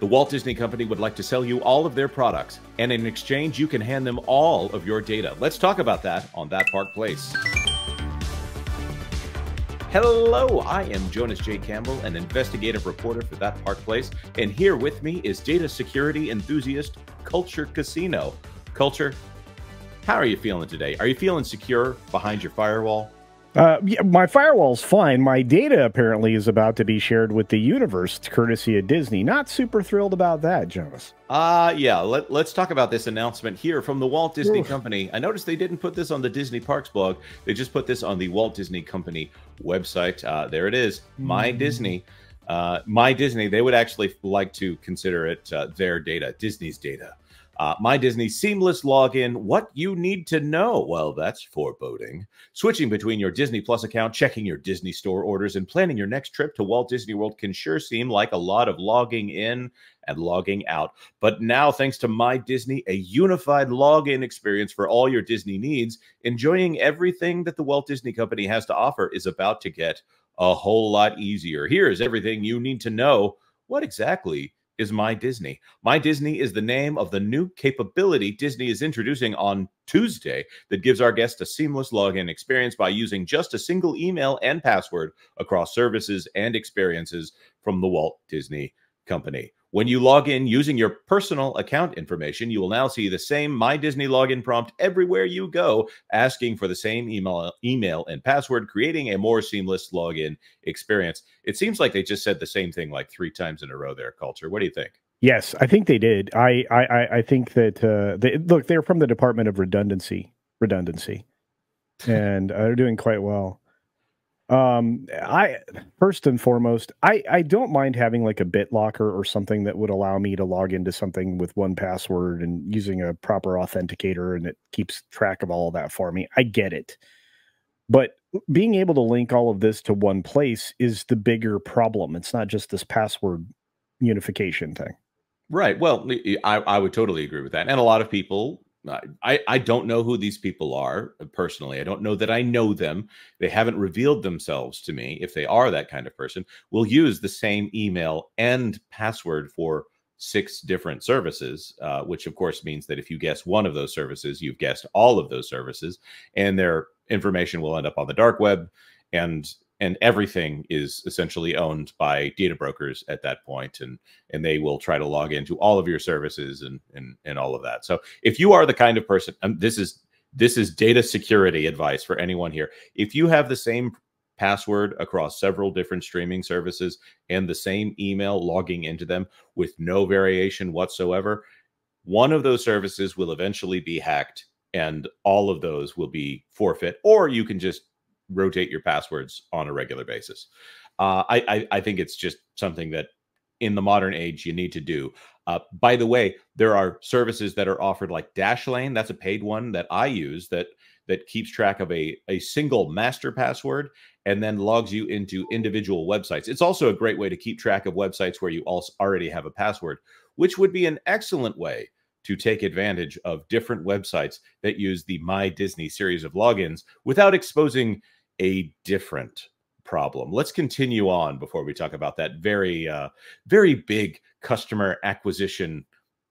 The Walt Disney Company would like to sell you all of their products, and in exchange, you can hand them all of your data. Let's talk about that on That Park Place. Hello, I am Jonas J. Campbell, an investigative reporter for That Park Place, and here with me is data security enthusiast Culture Casino. Culture, how are you feeling today? Are you feeling secure behind your firewall? Uh, yeah, my firewall's fine. My data apparently is about to be shared with the universe, courtesy of Disney. Not super thrilled about that, Jonas. Uh, yeah. Let, us talk about this announcement here from the Walt Disney Oof. Company. I noticed they didn't put this on the Disney Parks blog. They just put this on the Walt Disney Company website. Uh, there it is. My mm. Disney. Uh, my Disney. They would actually like to consider it uh, their data, Disney's data. Uh, My Disney seamless login. What you need to know. Well, that's foreboding. Switching between your Disney Plus account, checking your Disney Store orders, and planning your next trip to Walt Disney World can sure seem like a lot of logging in and logging out. But now, thanks to My Disney, a unified login experience for all your Disney needs, enjoying everything that the Walt Disney Company has to offer is about to get a whole lot easier. Here's everything you need to know. What exactly is My Disney. My Disney is the name of the new capability Disney is introducing on Tuesday that gives our guests a seamless login experience by using just a single email and password across services and experiences from the Walt Disney Company. When you log in using your personal account information, you will now see the same My Disney login prompt everywhere you go, asking for the same email, email and password, creating a more seamless login experience. It seems like they just said the same thing like three times in a row there, Culture. What do you think? Yes, I think they did. I I I think that uh, they look. They're from the Department of Redundancy, redundancy, and uh, they're doing quite well. Um, I first and foremost, I I don't mind having like a BitLocker or something that would allow me to log into something with one password and using a proper authenticator, and it keeps track of all of that for me. I get it, but being able to link all of this to one place is the bigger problem. It's not just this password unification thing. Right. Well, I, I would totally agree with that. And a lot of people I, I don't know who these people are uh, personally. I don't know that I know them. They haven't revealed themselves to me. If they are that kind of person, we'll use the same email and password for six different services, uh, which of course means that if you guess one of those services, you've guessed all of those services, and their information will end up on the dark web. And and everything is essentially owned by data brokers at that point and and they will try to log into all of your services and and and all of that. So if you are the kind of person and this is this is data security advice for anyone here. If you have the same password across several different streaming services and the same email logging into them with no variation whatsoever one of those services will eventually be hacked and all of those will be forfeit or you can just rotate your passwords on a regular basis. Uh, I, I, I think it's just something that in the modern age you need to do. Uh, by the way, there are services that are offered like Dashlane. That's a paid one that I use that that keeps track of a a single master password and then logs you into individual websites. It's also a great way to keep track of websites where you also already have a password, which would be an excellent way to take advantage of different websites that use the My Disney series of logins without exposing a different problem. Let's continue on before we talk about that very, uh, very big customer acquisition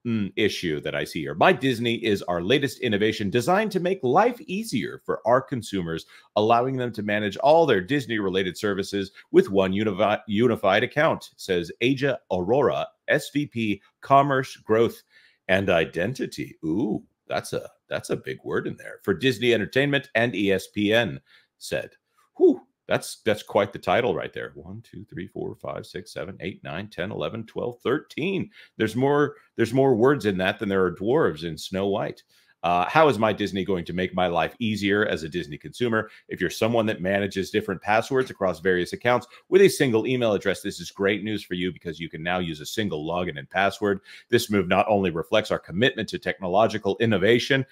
mm, issue that I see here. My Disney is our latest innovation designed to make life easier for our consumers, allowing them to manage all their Disney related services with one unifi- unified account, says Ajay Arora, SVP Commerce Growth and Identity. Ooh, that's a that's a big word in there for Disney Entertainment and ESPN said. Whew, that's that's quite the title right there. 1 2 3 4 5 6 7 8 9 10 11 12 13. There's more there's more words in that than there are dwarves in Snow White. Uh, how is my Disney going to make my life easier as a Disney consumer? If you're someone that manages different passwords across various accounts with a single email address, this is great news for you because you can now use a single login and password. This move not only reflects our commitment to technological innovation,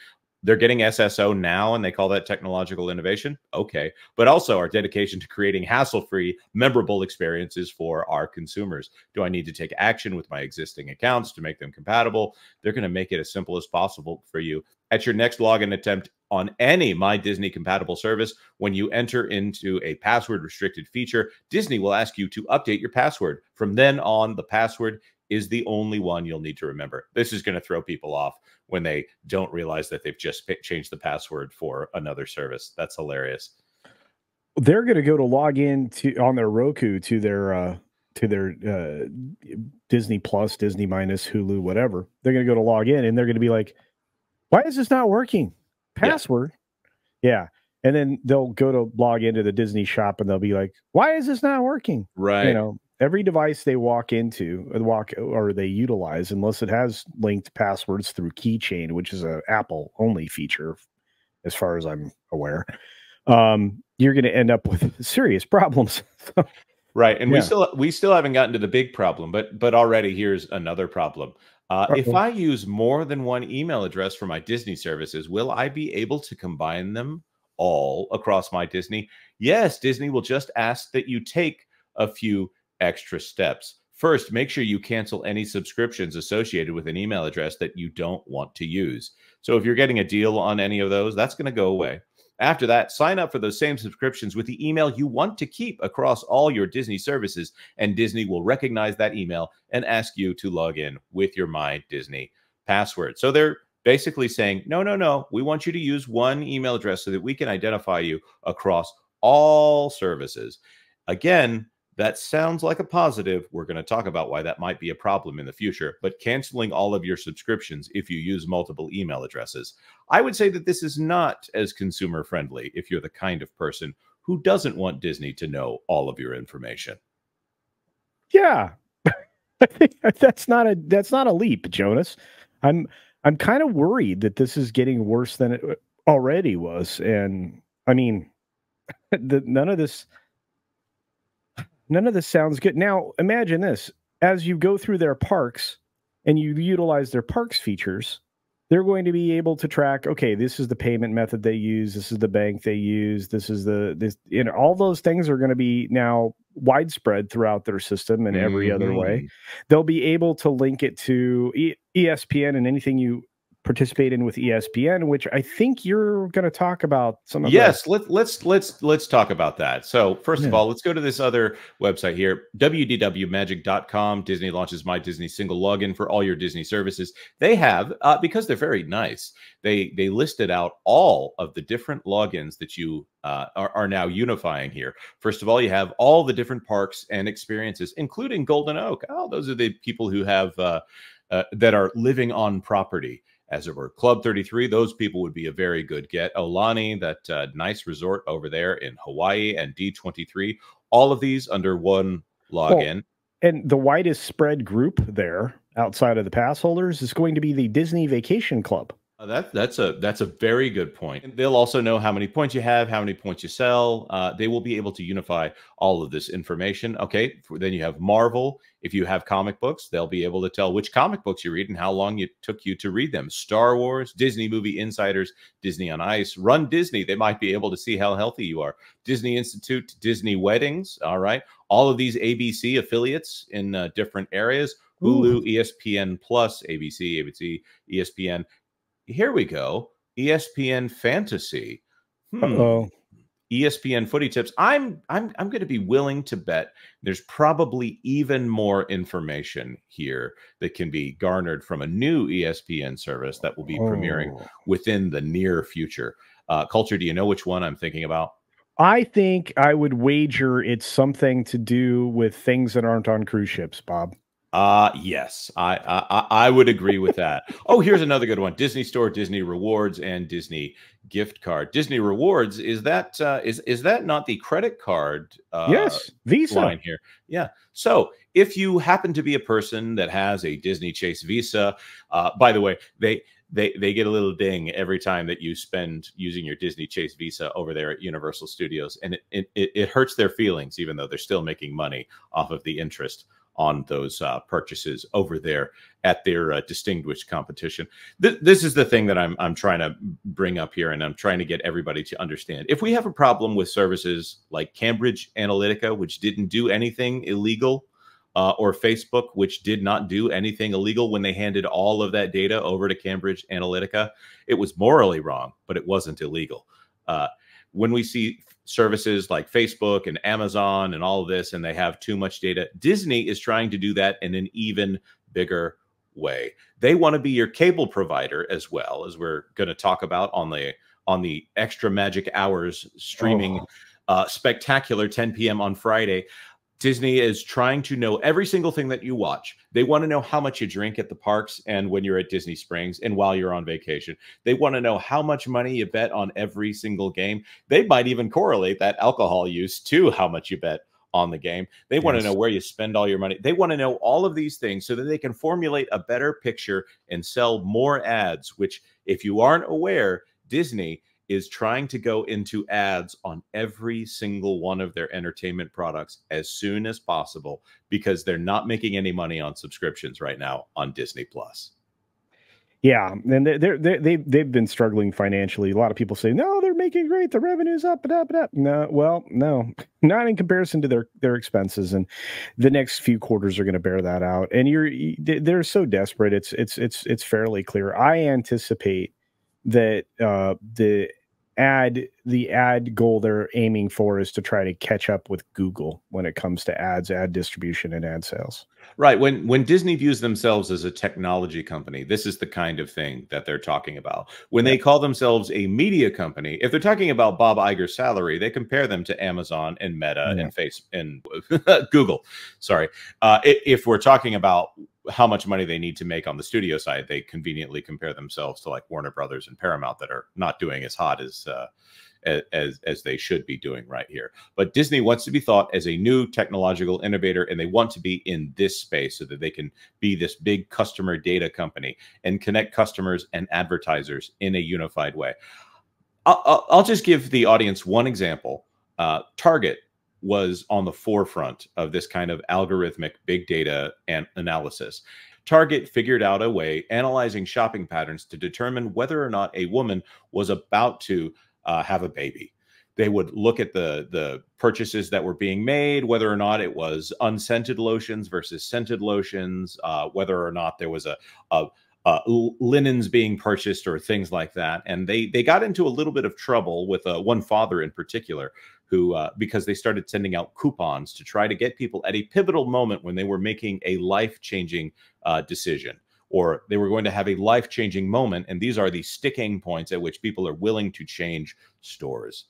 they're getting SSO now and they call that technological innovation. Okay. But also our dedication to creating hassle free, memorable experiences for our consumers. Do I need to take action with my existing accounts to make them compatible? They're going to make it as simple as possible for you. At your next login attempt on any My Disney compatible service, when you enter into a password restricted feature, Disney will ask you to update your password. From then on, the password is the only one you'll need to remember. This is going to throw people off when they don't realize that they've just changed the password for another service. That's hilarious. They're going to go to log in to on their Roku to their uh to their uh Disney Plus, Disney minus, Hulu, whatever. They're going to go to log in and they're going to be like, "Why is this not working? Password." Yeah. yeah. And then they'll go to log into the Disney shop and they'll be like, "Why is this not working?" Right. You know, every device they walk into uh, walk or they utilize unless it has linked passwords through keychain which is a apple only feature as far as i'm aware um, you're going to end up with serious problems right and yeah. we still we still haven't gotten to the big problem but but already here's another problem uh, if I use more than one email address for my Disney services, will I be able to combine them all across my Disney? Yes, Disney will just ask that you take a few extra steps. First, make sure you cancel any subscriptions associated with an email address that you don't want to use. So if you're getting a deal on any of those, that's going to go away. After that, sign up for those same subscriptions with the email you want to keep across all your Disney services, and Disney will recognize that email and ask you to log in with your My Disney password. So they're basically saying, no, no, no, we want you to use one email address so that we can identify you across all services. Again, that sounds like a positive. We're going to talk about why that might be a problem in the future, but canceling all of your subscriptions if you use multiple email addresses. I would say that this is not as consumer friendly if you're the kind of person who doesn't want Disney to know all of your information. Yeah. I think that's not a that's not a leap, Jonas. I'm I'm kind of worried that this is getting worse than it uh, already was and I mean the, none of this None of this sounds good. Now, imagine this as you go through their parks and you utilize their parks features, they're going to be able to track okay this is the payment method they use this is the bank they use this is the this you know all those things are going to be now widespread throughout their system in every mm-hmm. other way mm-hmm. they'll be able to link it to e- espn and anything you participate in with ESPN, which I think you're going to talk about some of. Yes, the- let, let's let's let's talk about that. So first yeah. of all, let's go to this other website here, wdwmagic.com. Disney launches My Disney single login for all your Disney services. They have uh, because they're very nice. They they listed out all of the different logins that you uh, are, are now unifying here. First of all, you have all the different parks and experiences, including Golden Oak. Oh, those are the people who have. Uh, uh, that are living on property as it were. Club 33, those people would be a very good get. Aulani, that uh, nice resort over there in Hawaii, and D23, all of these under one login. and the widest spread group there outside of the pass holders is going to be the Disney Vacation Club. Uh, that that's a that's a very good point. And they'll also know how many points you have, how many points you sell. Uh, they will be able to unify all of this information. Okay, then you have Marvel. If you have comic books, they'll be able to tell which comic books you read and how long it took you to read them. Star Wars, Disney Movie Insiders, Disney on Ice, Run Disney. They might be able to see how healthy you are. Disney Institute, Disney Weddings. All right, all of these ABC affiliates in uh, different areas. Hulu, Ooh. ESPN Plus, ABC, ABC, ESPN here we go. ESPN Fantasy. Hmm. Oh. ESPN footy tips. I'm I'm I'm going to be willing to bet there's probably even more information here that can be garnered from a new ESPN service that will be oh. premiering within the near future. Uh, Culture, do you know which one I'm thinking about? I think I would wager it's something to do with things that aren't on cruise ships, Bob. Uh yes, I, I I would agree with that. oh, here's another good one: Disney Store, Disney Rewards, and Disney Gift Card. Disney Rewards is that uh, is is that not the credit card? Uh, yes, Visa line here. Yeah. So if you happen to be a person that has a Disney Chase Visa, uh, by the way, they they they get a little ding every time that you spend using your Disney Chase Visa over there at Universal Studios, and it it, it hurts their feelings, even though they're still making money off of the interest on those uh, purchases over there at their uh, distinguished competition. Th- this is the thing that I'm I'm trying to bring up here, and I'm trying to get everybody to understand. If we have a problem with services like Cambridge Analytica, which didn't do anything illegal, uh, or Facebook, which did not do anything illegal when they handed all of that data over to Cambridge Analytica, it was morally wrong, but it wasn't illegal. Uh, when we see services like Facebook and Amazon and all of this, and they have too much data. Disney is trying to do that in an even bigger way. They want to be your cable provider as well, as we're going to talk about on the on the extra magic hours streaming oh. uh, spectacular 10 p.m. on Friday. Disney is trying to know every single thing that you watch. They want to know how much you drink at the parks and when you're at Disney Springs and while you're on vacation. They want to know how much money you bet on every single game. They might even correlate that alcohol use to how much you bet on the game. They yes. want to know where you spend all your money. They want to know all of these things so that they can formulate a better picture and sell more ads, which, if you aren't aware, Disney is trying to go into ads on every single one of their entertainment products as soon as possible because they're not making any money on subscriptions right now on Disney Plus. Yeah, and they're, they're, they they've been struggling financially. A lot of people say, "No, they're making great. The revenue's up and up and up." No, well, no, not in comparison to their their expenses. And the next few quarters are going to bear that out. And you're they're so desperate. It's it's it's it's fairly clear. I anticipate that uh, the ad the ad goal they're aiming for is to try to catch up with Google when it comes to ads, ad distribution, and ad sales. Right. When when Disney views themselves as a technology company, this is the kind of thing that they're talking about. When they call themselves a media company, if they're talking about Bob Iger's salary, they compare them to Amazon and Meta yeah. and Face and Google. Sorry. Uh, if we're talking about how much money they need to make on the studio side, they conveniently compare themselves to like Warner Brothers and Paramount that are not doing as hot as uh, as as they should be doing right here. But Disney wants to be thought as a new technological innovator, and they want to be in this space so that they can be this big customer data company and connect customers and advertisers in a unified way. I'll, I'll just give the audience one example. Uh, Target was on the forefront of this kind of algorithmic big data and analysis. Target figured out a way analyzing shopping patterns to determine whether or not a woman was about to uh, have a baby. They would look at the the purchases that were being made, whether or not it was unscented lotions versus scented lotions, uh, whether or not there was a, a uh, linens being purchased or things like that. And they they got into a little bit of trouble with uh, one father in particular who uh, because they started sending out coupons to try to get people at a pivotal moment when they were making a life changing uh, decision or they were going to have a life changing moment. And these are the sticking points at which people are willing to change stores.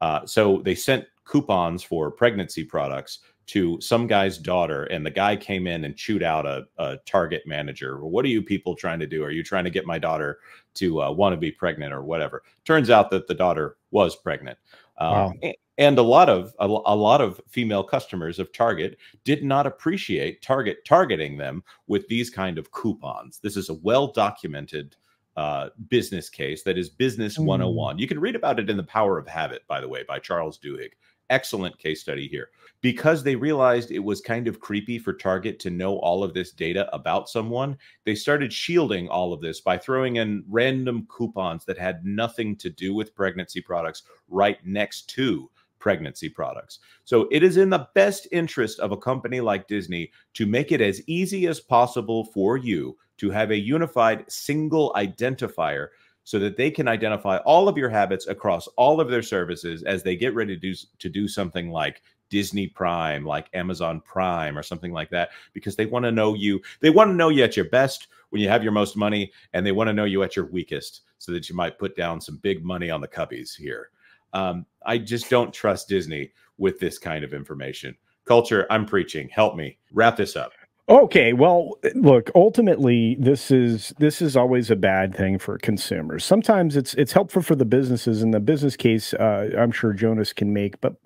Uh, so they sent coupons for pregnancy products to some guy's daughter, and the guy came in and chewed out a, a Target manager. What are you people trying to do? Are you trying to get my daughter to uh, want to be pregnant or whatever? Turns out that the daughter was pregnant. Um, wow and a lot of a, a, lot of female customers of target did not appreciate target targeting them with these kind of coupons this is a well documented uh, business case that is business mm. 101 you can read about it in the power of habit by the way by charles duhigg excellent case study here because they realized it was kind of creepy for Target to know all of this data about someone. They started shielding all of this by throwing in random coupons that had nothing to do with pregnancy products right next to pregnancy products. So it is in the best interest of a company like Disney to make it as easy as possible for you to have a unified single identifier so that they can identify all of your habits across all of their services as they get ready to do, to do something like Disney Prime, like Amazon Prime or something like that, because they want to know you. They want to know you at your best when you have your most money, and they want to know you at your weakest so that you might put down some big money on the cubbies here. Um, I just don't trust Disney with this kind of information. Culture, I'm preaching. Help me wrap this up. Okay, well, look, ultimately this is this is always a bad thing for consumers. Sometimes it's it's helpful for the businesses and the business case uh, I'm sure Jonas can make, but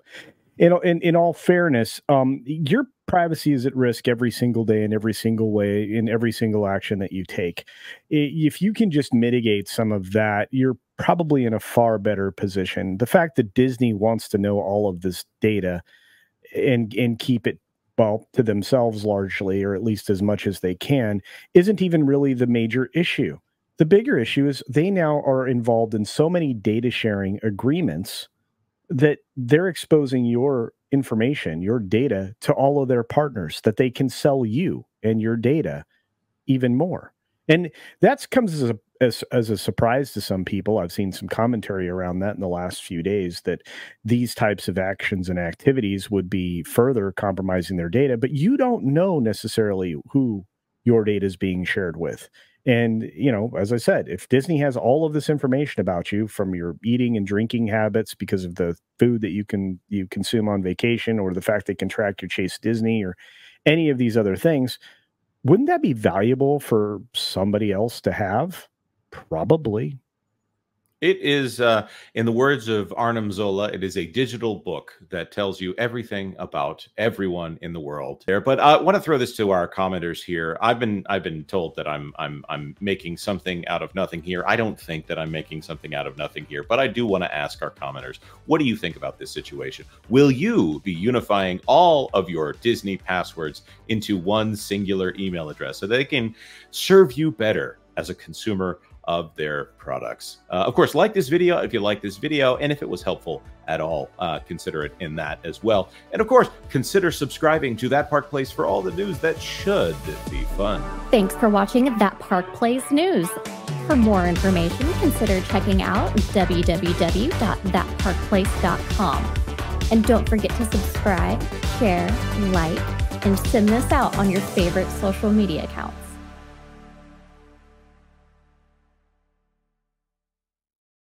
you know, in in all fairness, um, your privacy is at risk every single day in every single way in every single action that you take. If you can just mitigate some of that, you're probably in a far better position. The fact that Disney wants to know all of this data and and keep it well to themselves largely or at least as much as they can isn't even really the major issue. The bigger issue is they now are involved in so many data sharing agreements that they're exposing your information, your data to all of their partners that they can sell you and your data even more. And that comes as a as as a surprise to some people, I've seen some commentary around that in the last few days that these types of actions and activities would be further compromising their data, but you don't know necessarily who your data is being shared with. And, you know, as I said, if Disney has all of this information about you from your eating and drinking habits because of the food that you can you consume on vacation or the fact they can track your chase Disney or any of these other things, wouldn't that be valuable for somebody else to have? Probably. It is, uh, in the words of Arnim Zola, it is a digital book that tells you everything about everyone in the world. There, but I want to throw this to our commenters here. I've been I've been told that I'm I'm I'm making something out of nothing here. I don't think that I'm making something out of nothing here, but I do want to ask our commenters, what do you think about this situation? Will you be unifying all of your Disney passwords into one singular email address so they can serve you better as a consumer? Of their products. Uh, of course, like this video if you like this video, and if it was helpful at all, uh, consider it in that as well. And of course, consider subscribing to That Park Place for all the news that should be fun. Thanks for watching That Park Place News. For more information, consider checking out www.thatparkplace.com. And don't forget to subscribe, share, like, and send this out on your favorite social media accounts.